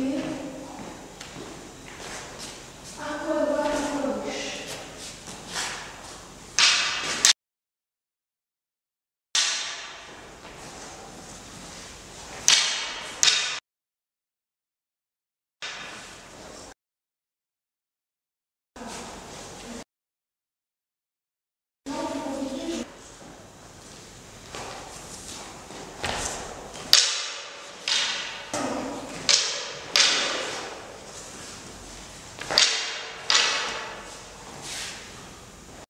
See?